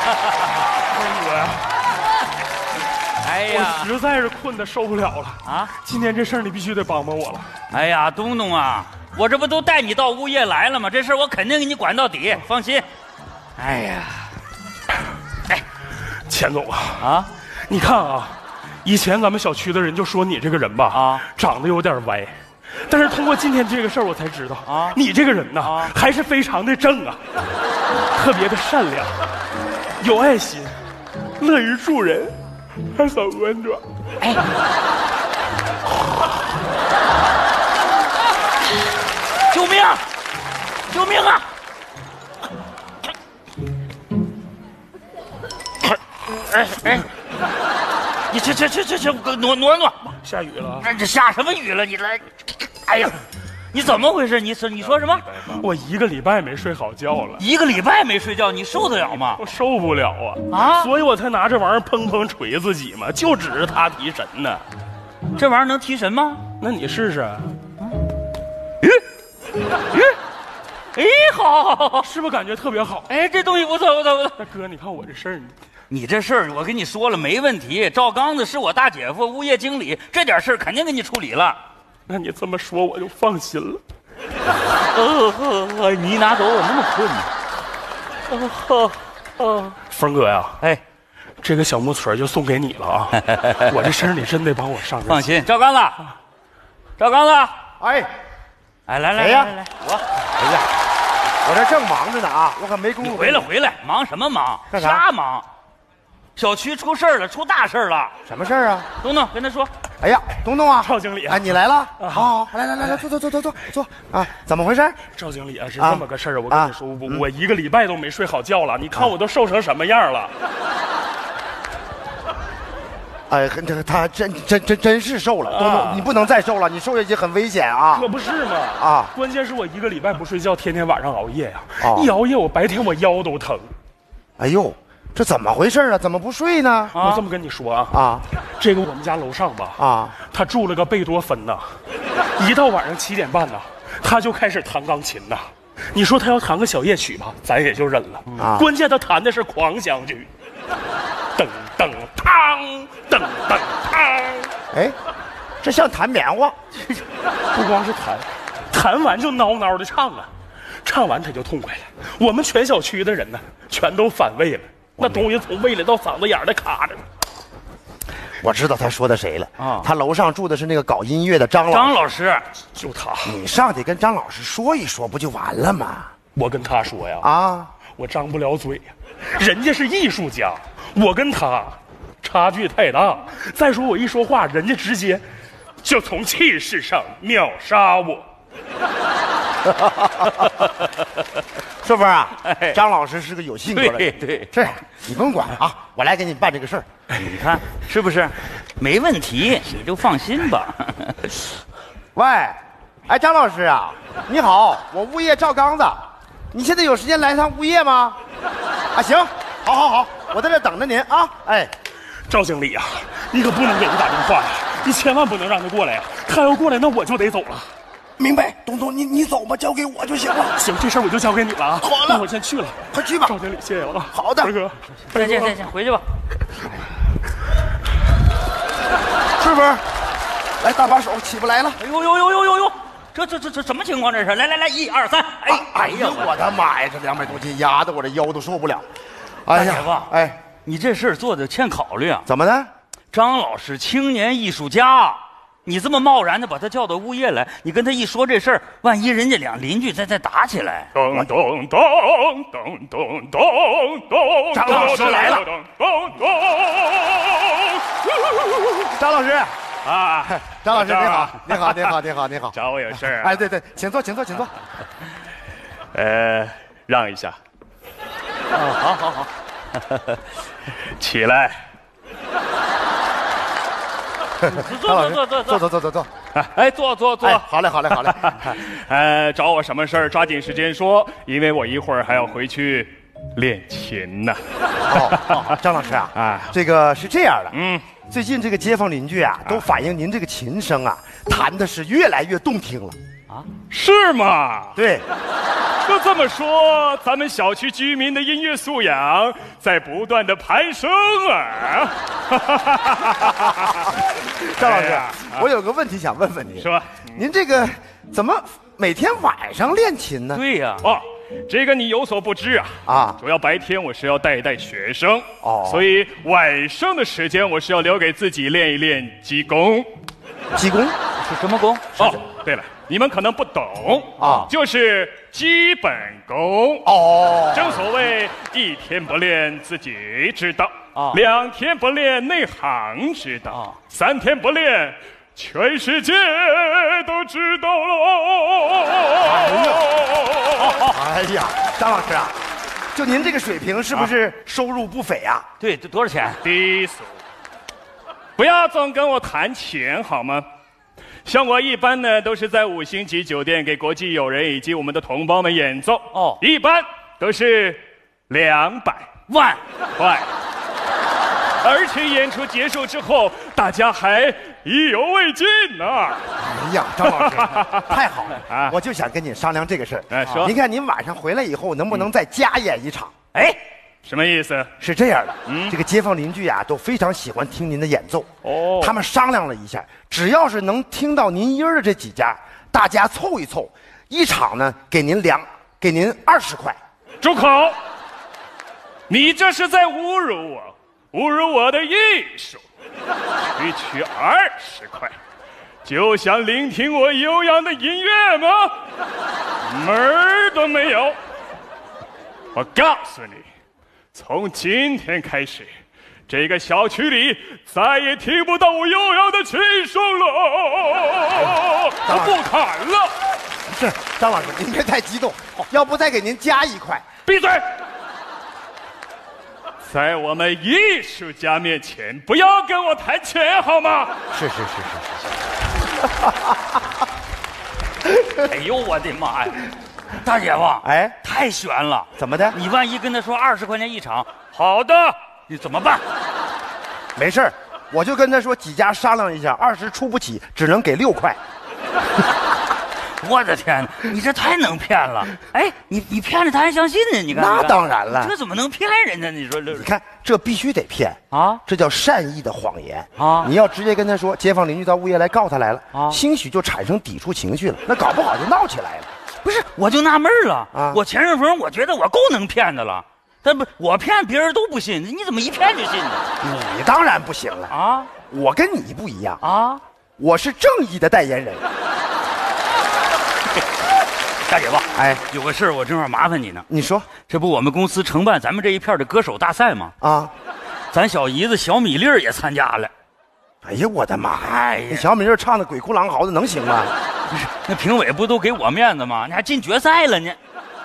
峰哥呀，哎呀我，实在是困得受不了了啊！今天这事儿你必须得帮帮我了。哎呀，东东啊，我这不都带你到物业来了吗？这事儿我肯定给你管到底，放心。哎呀，哎钱总啊，啊，你看啊，以前咱们小区的人就说你这个人吧，啊长得有点歪。但是通过今天这个事儿，我才知道啊你这个人呐、啊还是非常的正啊，特别的善良，有爱心，乐于助人，还很温暖。救命！救命啊！哎哎，你去去去去去，挪挪挪！下雨了，哎，这下什么雨了？你来，哎呀，你怎么回事？你说你说什么？我一个礼拜没睡好觉了。一个礼拜没睡觉，你受得了吗？我受不了啊啊所以我才拿这玩意儿砰砰锤自己嘛，就指着它提神呢。这玩意儿能提神吗？那你试试，咦咦哎，好好好好，是不是感觉特别好？哎，这东西不错不错不错。大哥，你看我这事儿，你这事儿我跟你说了没问题，赵刚子是我大姐夫，物业经理，这点事儿肯定给你处理了。那你这么说我就放心了。你拿走？我那么困呢？峰哥呀，哎，这个小木锤就送给你了啊！我这事儿你真得帮我上上放心，赵刚子，赵刚子，哎，哎，来来谁呀来来来，我哎呀，我这正忙着呢啊，我可没工夫。回来回来，忙什么忙？干啥瞎忙？小区出事儿了，出大事儿了。什么事儿啊？东东跟他说，哎呀，东东啊，赵经理啊。哎，你来了，好好，来来来来，坐坐坐坐坐坐。啊，怎么回事？赵经理啊，是啊。这么个事儿，我跟你说，我我一个礼拜都没睡好觉了，你看我都瘦成什么样了？哎，这个他真真真真是瘦了，东啊。东，你不能再瘦了，你瘦下去很危险啊。可！不是嘛！啊。关键是我一个礼拜不睡觉，天天晚上熬夜呀、哦一熬夜我白天我腰都疼。哎呦，这怎么回事啊？怎么不睡呢？我这么跟你说啊，啊这个我们家楼上吧，啊，他住了个贝多芬呐，一到晚上七点半呐，他就开始弹钢琴呐。你说他要弹个小夜曲吧，咱也就忍了。啊关键他弹的是狂想曲，噔噔嘡，噔噔嘡，哎，这像弹棉花。不光是弹，弹完就孬孬的唱啊，唱完他就痛快了。我们全小区的人呢，全都反胃了，那东西从胃里到嗓子眼儿里卡着呢。我知道他说的谁了啊他楼上住的是那个搞音乐的张老师。张老师，就他，你上去跟张老师说一说，不就完了吗？我跟他说呀，啊，我张不了嘴呀，人家是艺术家，我跟他差距太大。再说我一说话，人家直接就从气势上秒杀我。是不是啊哎？张老师是个有性格的人，对对，是你不用管啊，我来给你办这个事儿。你看是不是？没问题，你就放心吧。喂，哎，张老师啊，你好，我物业赵刚子，你现在有时间来趟物业吗？啊，行，好好好，我在这等着您啊。哎，赵经理啊，你可不能给他打电话呀，你千万不能让他过来呀。他要过来，那我就得走了。明白，东东，你你走吧，交给我就行了。行，这事儿我就交给你了啊。好了那我先去了。快去吧赵经理，谢谢了啊。好的二哥，再见再见，回去吧。是不是？来，搭把手，起不来了。哎呦呦呦呦呦呦，这这这这什么情况？这是？来来来，一二三，哎哎哎呀，我的妈呀，这两百多斤压的我这腰都受不了。哎呀姐夫呀，哎，你这事儿做的欠考虑啊！怎么的？张老师青年艺术家，你这么贸然的把他叫到物业来，你跟他一说这事儿，万一人家两邻居再再打起来，咚咚咚咚咚咚咚，张老师来了，张老师啊，张老师你好，你好，你好，你好，你好，找我有事儿、啊？哎，对对，请坐，请坐，请坐。呃，让一下。啊、好好好，起来。坐坐坐坐坐坐，坐坐坐坐。哎，坐坐坐。哎，好嘞，好嘞，好嘞。呃，找我什么事儿？抓紧时间说，因为我一会儿还要回去练琴呢。好，好，张老师啊，啊这个是这样的，嗯，最近这个街坊邻居啊，都反映您这个琴声啊，弹的是越来越动听了。是吗？对，就这么说，咱们小区居民的音乐素养在不断的攀升啊！张老师哎，我有个问题想问问您，是吧？您这个怎么每天晚上练琴呢？对呀、哦，这个你有所不知啊。啊，主要白天我是要带一带学生，哦所以晚上的时间我是要留给自己练一练基功。技工是什么功？哦，对了，你们可能不懂啊就是基本功。哦，正所谓一天不练自己知道，啊两天不练内行知道，啊三天不练。全世界都知道喽！哎呀，张老师啊，就您这个水平，是不是收入不菲啊？对，这多少钱？低俗，不要总跟我谈钱好吗？像我一般呢，都是在五星级酒店给国际友人以及我们的同胞们演奏。哦一般都是两百万块，而且演出结束之后，大家还意犹未尽呢。哎呀，张老师，太好了 啊我就想跟你商量这个事儿。哎说您看您晚上回来以后，能不能再加演一场？哎，什么意思？是这样的，嗯这个街坊邻居啊，都非常喜欢听您的演奏。哦他们商量了一下，只要是能听到您音儿的这几家，大家凑一凑，一场呢给您两，给您二十块。住口！你这是在侮辱我，侮辱我的艺术。区区二十块，就想聆听我悠扬的音乐吗？门儿都没有！我告诉你，从今天开始，这个小区里再也听不到我悠扬的琴声了。我不砍了，是张老师，您别太激动，要不再给您加一块。闭嘴！在我们艺术家面前，不要跟我谈钱好吗？是是是是 哎呦我的妈呀！大姐夫，哎太悬了！怎么的？你万一跟他说二十块钱一场，好的，你怎么办？没事儿，我就跟他说几家商量一下，二十出不起，只能给六块。我的天哪，你这太能骗了！哎，你你骗了他还相信呢？你看，那当然了这怎么能骗人呢？你说这你看，这必须得骗啊这叫善意的谎言啊你要直接跟他说，街坊邻居到物业来告他来了，啊兴许就产生抵触情绪了，那搞不好就闹起来了。不是，我就纳闷了啊我钱顺风，我觉得我够能骗的了，但不，我骗别人都不信，你怎么一骗就信呢？你当然不行了，啊我跟你不一样，啊！我是正义的代言人。大姐夫，哎，有个事儿我正好麻烦你呢。你说这不我们公司承办咱们这一片的歌手大赛吗？啊？咱小姨子小米粒儿也参加了。哎呀，我的妈呀！哎呀，小米粒儿唱的鬼哭狼嚎的，能行吗？那评委不都给我面子吗？你还进决赛了呢？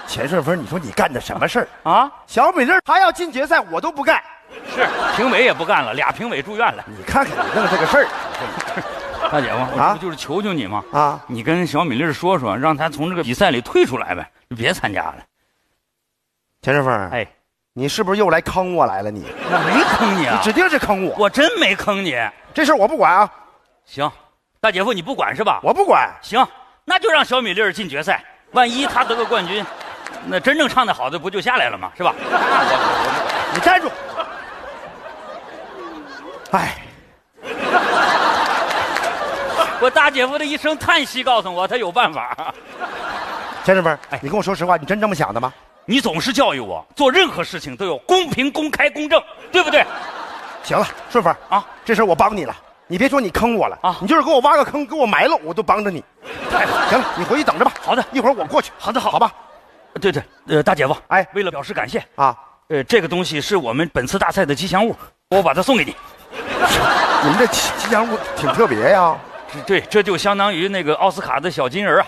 钱顺风，你说你干的什么事儿？啊，小米粒儿他要进决赛，我都不干。是评委也不干了，俩评委住院了。你看看你弄这个事儿 大姐夫，不就是求求你吗？啊！你跟小米粒儿说说，让他从这个比赛里退出来呗，就别参加了。钱顺风，哎，你是不是又来坑我来了？你我没坑你啊你，指定是坑我。我真没坑你。这事儿我不管啊，行，大姐夫你不管是吧？我不管。行，那就让小米粒儿进决赛。万一他得个冠军，那真正唱的好的不就下来了吗？是吧？那我我我。你站住！哎，我大姐夫的一声叹息告诉我，他有办法。钱顺风，哎你跟我说实话，你真这么想的吗？你总是教育我，做任何事情都有公平、公开、公正，对不对？行了，顺风啊，这事儿我帮你了。你别说你坑我了啊你就是给我挖个坑，给我埋了，我都帮着你。行了，你回去等着吧。好的一会儿我过去。好的，好，好吧。对对，呃，大姐夫，哎为了表示感谢，啊，呃，这个东西是我们本次大赛的吉祥物，我把它送给你。你们这吉吉祥物挺特别呀。这对，这就相当于那个奥斯卡的小金人啊，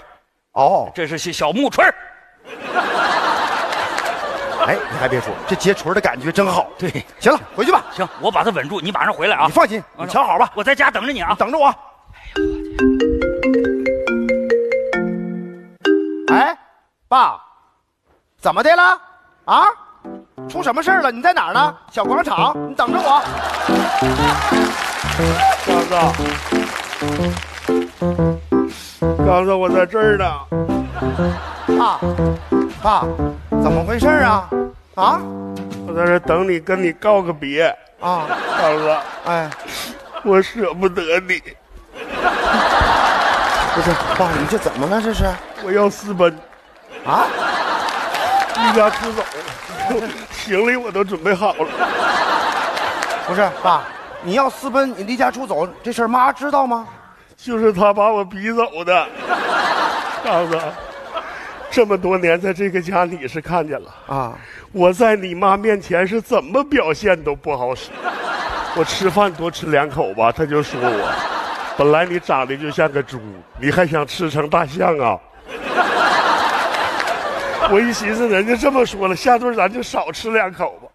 哦，这是小小木锤儿哎，你还别说，这结锤的感觉真好。对，行了，回去吧。行，我把它稳住，你马上回来啊你。放心，你瞧好吧，我在家等着你啊。等着我。哎，爸，怎么的了？啊？出什么事儿了？你在哪儿呢？小广场，你等着我。刚子，我在这儿呢。爸，爸，怎么回事啊？啊我在这等你，跟你告个别，啊，刚子，哎，我舍不得你，不是，爸，你这怎么了？这是我要私奔，啊？离家出走，行李我都准备好了。不是，爸，你要私奔，你离家出走，这事儿妈知道吗？就是他把我逼走的，刚子，这么多年在这个家你是看见了，啊，我在你妈面前是怎么表现都不好使。我吃饭多吃两口吧，他就说我，本来你长得就像个猪，你还想吃成大象啊？我一寻思，人家这么说了，下顿咱就少吃两口吧。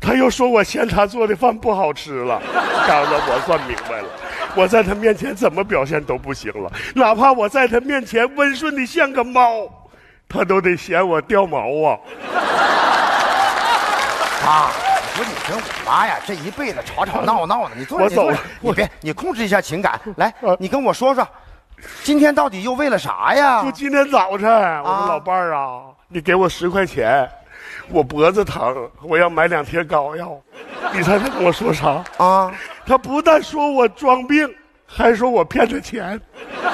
他又说我嫌他做的饭不好吃了，刚子，我算明白了，我在他面前怎么表现都不行了，哪怕我在他面前温顺的像个猫，他都得嫌我掉毛啊。妈，你说你跟我妈呀，这一辈子吵吵闹闹的，你坐着，我走了你别，你控制一下情感，来啊，你跟我说说，今天到底又为了啥呀就？今天早晨，我说老伴儿啊，你给我十块钱，我脖子疼，我要买两贴膏药。你猜他跟我说啥？啊，他不但说我装病，还说我骗他钱。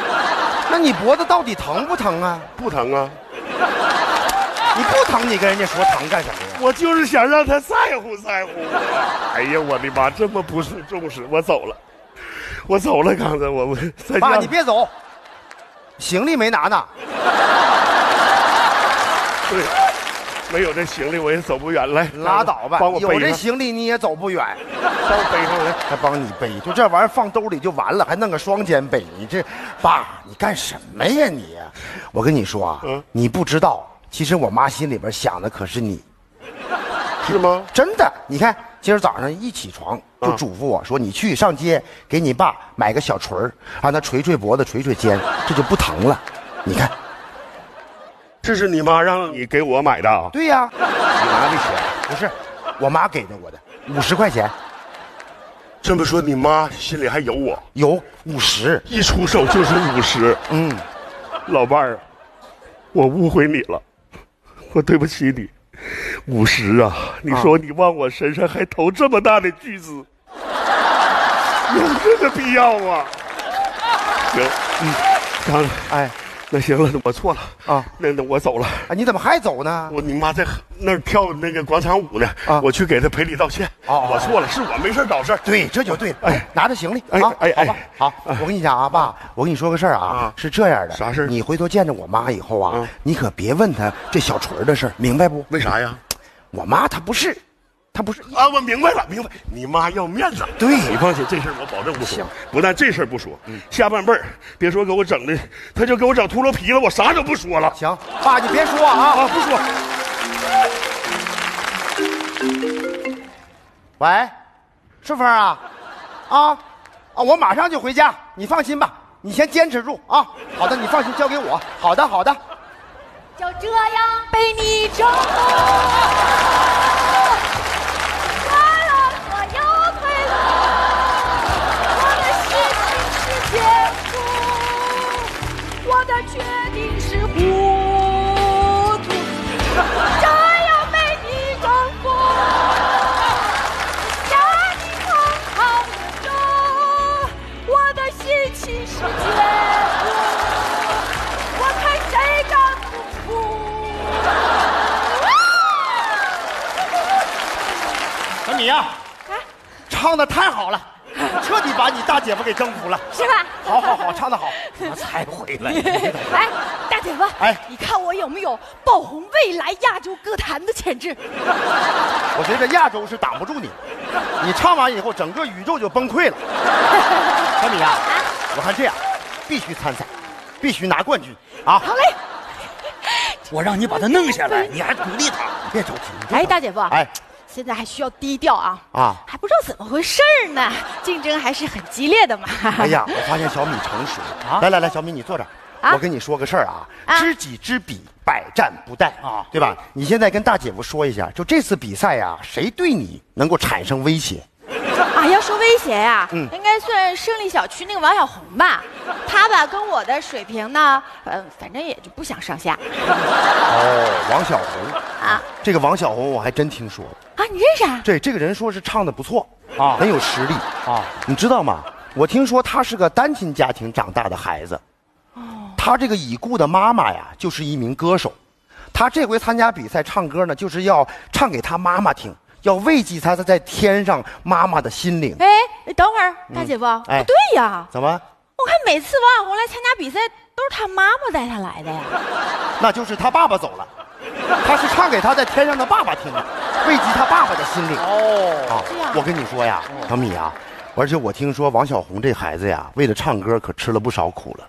那你脖子到底疼不疼啊？不疼啊，你不疼，你跟人家说疼干什么呀？我就是想让他在乎在乎我。哎呀，我的妈，这么不受重视，我走了，我走了。刚才我我在爸，你别走，行李没拿呢。对，没有这行李我也走不远。来，拉倒吧，有这帮我背上，行李你也走不远，帮我背上来。还帮你背，就这玩意儿放兜里就完了，还弄个双肩背，你这爸，你干什么呀你？我跟你说啊，嗯你不知道，其实我妈心里边想的可是你，是吗？真的。你看今儿早上一起床就嗯嘱咐我说，你去上街给你爸买个小锤儿，让他捶捶脖子、捶捶肩，这就不疼了。你看，这是你妈让你给我买的啊？对呀、你拿的钱。不是我妈给的我的，五十块钱，这么说，你妈心里还有我，有五十，一出手就是五十。嗯。老伴儿啊，我误会你了，我对不起你。五十啊，你说你往我身上还投这么大的巨资，有这个必要吗？行，嗯，刚哎，那行了，我错了啊那那我走了。啊，你怎么还走呢？我你妈在那儿跳那个广场舞呢，啊我去给她赔礼道歉。哦哦我错了，是我没事找事儿。对，这就对了。哎哎，拿着行李哎啊，哎好吧哎，好。我跟你讲啊，爸，我跟你说个事儿啊啊，是这样的。啥事儿你回头见着我妈以后啊嗯，你可别问她这小锤儿的事儿，明白不？为啥呀？我妈她不是，她不是。啊，我明白了，明白。你妈要面子，对你放心，这事儿我保证不说行。不但这事儿不说，下半辈儿别说给我整的，他就给我整秃噜皮了，我啥都不说了。行，爸，你别说啊。啊，不说。喂，顺风啊，啊啊，我马上就回家，你放心吧，你先坚持住啊。好的，你放心，交给我。好的，好的。就这样被你征服，征服了。是吧？好好好，唱得好，我才回来。哎，大姐夫，哎你看我有没有爆红未来亚洲歌坛的潜质？我觉得亚洲是挡不住你，你唱完以后，整个宇宙就崩溃了。小米啊，我看这样，必须参赛，必须拿冠军啊！好嘞。我让你把他弄下来，你还鼓励他。别着急。哎，大姐夫，哎，现在还需要低调啊啊还不知道怎么回事儿呢，竞争还是很激烈的嘛。哎呀，我发现小米成熟了。来来来，小米你坐这儿。啊我跟你说个事儿啊，啊知己知彼，百战不殆啊对吧？你现在跟大姐夫说一下，就这次比赛呀、谁对你能够产生威胁？啊，要说威胁呀、嗯应该算胜利小区那个王小红吧。她吧跟我的水平呢，呃，反正也就不相上下哦，王小红，啊这个王小红我还真听说。啊！你认识啊？对这个人说是唱的不错啊很有实力啊，你知道吗？我听说他是个单亲家庭长大的孩子。哦他这个已故的妈妈呀，就是一名歌手。他这回参加比赛唱歌呢，就是要唱给他妈妈听，要慰藉他在天上妈妈的心灵。哎，等会儿，大姐夫，哎不对呀，怎么？我看每次王小红来参加比赛，都是他妈妈带他来的呀。那就是他爸爸走了。他是唱给他在天上的爸爸听的，慰藉他爸爸的心灵。哦，啊这样，我跟你说呀，小米啊，而且我听说王小红这孩子呀，为了唱歌可吃了不少苦了。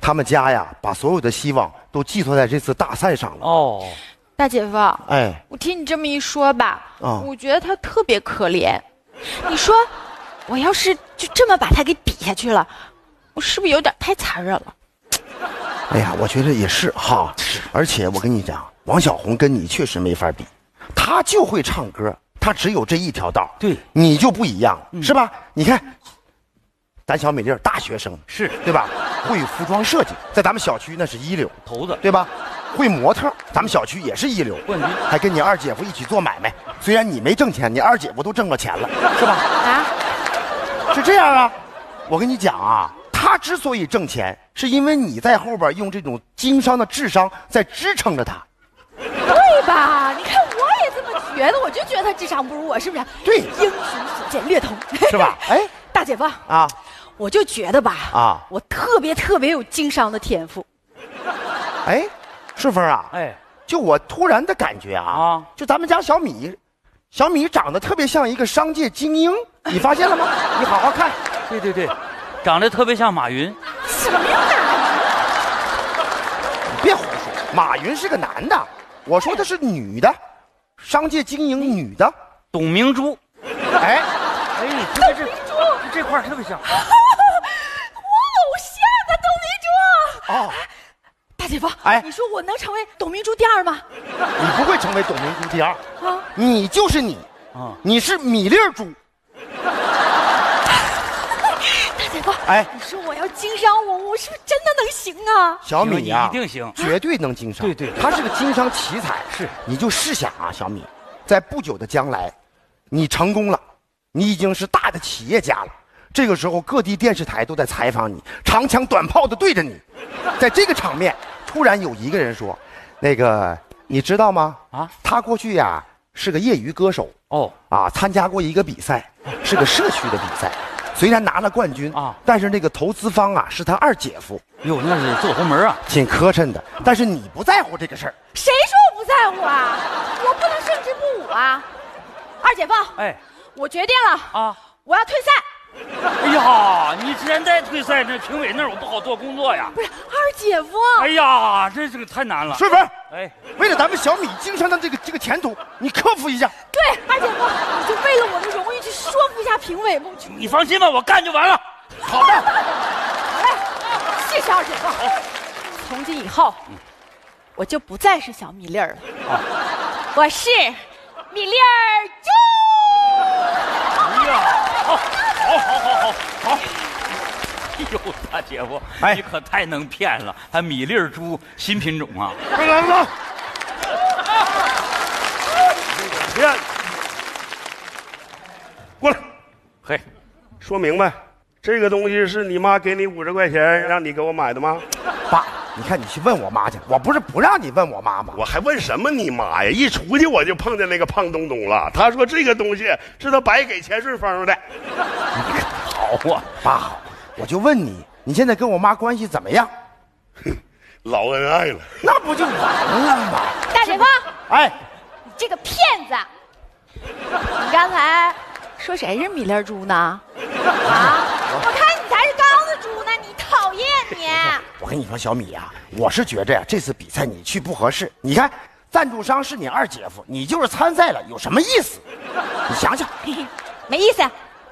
他们家呀，把所有的希望都寄托在这次大赛上了。哦，大姐夫，哎，我听你这么一说吧，啊我觉得他特别可怜。你说，我要是就这么把他给比下去了，我是不是有点太残忍了？哎呀，我觉得也是哈。而且我跟你讲，王小红跟你确实没法比，她就会唱歌，她只有这一条道。对你就不一样了，是吧？你看，咱小美丽大学生是对吧？会服装设计，在咱们小区那是一流。头子，对吧？会模特，咱们小区也是一流，冠军还跟你二姐夫一起做买卖。虽然你没挣钱，你二姐夫都挣了钱了，是吧？啊，是这样啊。我跟你讲啊，他之所以挣钱，是因为你在后边用这种经商的智商在支撑着他。对吧？你看我也这么觉得，我就觉得他智商不如我，是不是？对英雄所见略同，是吧 哎，大姐夫，啊，我就觉得吧，啊我特别特别有经商的天赋。哎，顺风啊，哎，就我突然的感觉啊，啊就咱们家小米，小米长得特别像一个商界精英，你发现了吗？你好好看。对对对，长得特别像马云，什么呀？你别胡说，马云是个男的，我说的是女的，商界经营女的。董明珠，哎，哎，特别这这块儿特别像，我偶像啊，董明珠。哦，大姐夫，哎。你说我能成为董明珠第二吗？你不会成为董明珠第二，啊，你就是你，啊，你是米粒儿猪。大姐夫，哎。你说我要经商，我我是不是真的能行啊？小米呀、一定行绝对能经商。对对对他是个经商奇才。是，你就试想啊，小米，在不久的将来，你成功了，你已经是大的企业家了。这个时候，各地电视台都在采访你，长枪短炮的对着你。在这个场面，突然有一个人说：“那个，你知道吗？啊，他过去呀、是个业余歌手，哦，啊，参加过一个比赛，是个社区的比赛，虽然拿了冠军啊但是那个投资方啊是他二姐夫，哟，那是走后门啊，挺磕碜的。但是你不在乎这个事儿，谁说我不在乎啊？我不能胜之不武啊！二姐夫，哎我决定了，啊，我要退赛。哎呀，你现在退赛，那评委那儿我不好做工作呀。不是二姐夫，哎呀，这这个太难了。顺风，哎，为了咱们小米经商的这个这个前途，你克服一下。对，二姐夫，你就为了我的荣誉去说服一下评委吧。我去你放心吧，我干就完了。好的，好嘞，谢谢二姐夫。从今以后，我就不再是小米粒儿了，我是米粒儿猪。哎呀，好，好，好，好，好，好。哎 呦，大姐夫，哎你可太能骗了，还米粒儿猪新品种啊！来来吧，别过来，嘿，说明白，这个东西是你妈给你五十块钱让你给我买的吗？爸，你看你去问我妈去，我不是不让你问我妈吗？我还问什么你妈呀？一出去我就碰见那个胖东东了。他说这个东西是他白给钱顺丰的。好啊，爸好，我就问你，你现在跟我妈关系怎么样？老恩爱了，那不就完了吗？大姐夫，哎，你这个骗子！你刚才说谁是米粒猪呢？啊，我看你才是刚子猪呢！你讨厌你！我跟你说，小米呀、我是觉着呀，这次比赛你去不合适。你看，赞助商是你二姐夫，你就是参赛了，有什么意思？你想想，没意思，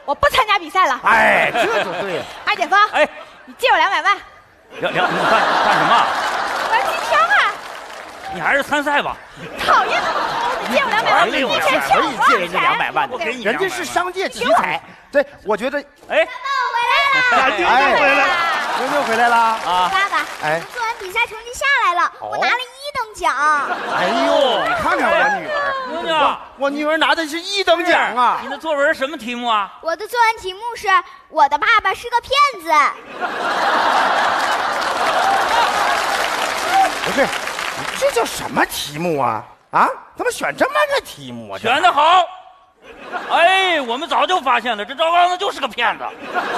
我不参加比赛了。哎，这就对了。二姐夫，哎，你借我两百万，两两，你干干什么？我要进商啊！你还是参赛吧。讨厌那么抠的借我两百万，没有你两百欠可以借人家两百万，我给你人家是商界奇才。对，我觉得哎赶紧哎回来。牛牛回来了。啊，爸爸，哎我做完比赛成绩下来了，我拿了一等奖。哎呦，我女儿拿的是一等奖啊你！的作文什么题目啊？我的作文题目是“我的爸爸是个骗子 不是，这叫什么题目啊？啊，怎么选这么个题目啊？选的好。哎，我们早就发现了，这赵刚子就是个骗子。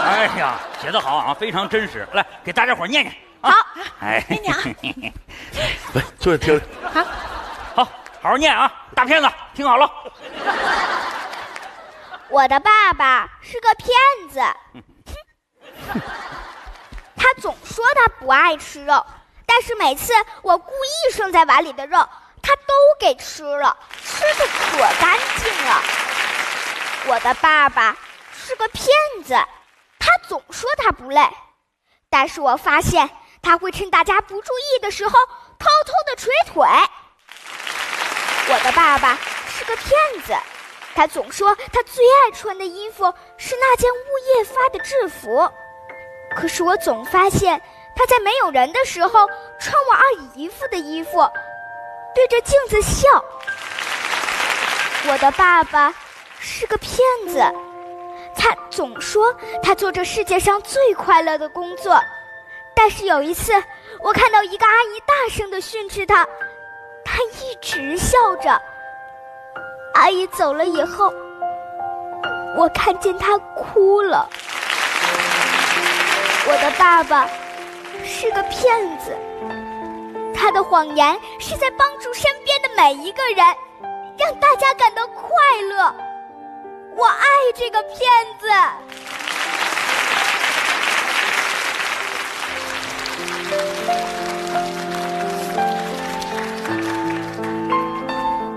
哎呀，写的好啊，非常真实。来，给大家伙念念。”。啊、好，哎，念念啊来，坐 下听。好，好好念啊，大骗子，听好了。我的爸爸是个骗子，他总说他不爱吃肉，但是每次我故意剩在碗里的肉，他都给吃了，吃的可干净了。我的爸爸是个骗子，他总说他不累，但是我发现他会趁大家不注意的时候偷偷的捶腿。我的爸爸是个骗子。他总说他最爱穿的衣服是那件物业发的制服，可是我总发现他在没有人的时候穿我二姨夫的衣服，对着镜子笑。我的爸爸是个骗子，他总说他做着世界上最快乐的工作，但是有一次我看到一个阿姨大声地训斥他，他一直笑着。阿姨走了以后，我看见她哭了。我的爸爸是个骗子，他的谎言是在帮助身边的每一个人，让大家感到快乐。我爱这个骗子。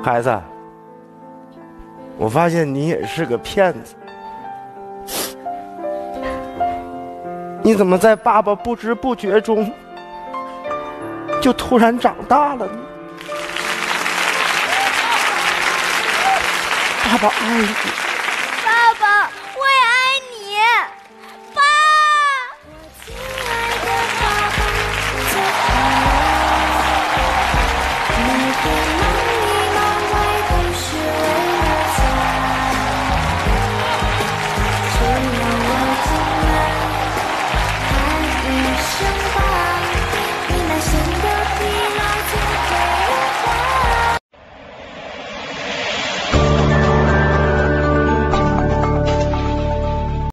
孩子，我发现你也是个骗子。你怎么在爸爸不知不觉中就突然长大了呢？爸爸爱你。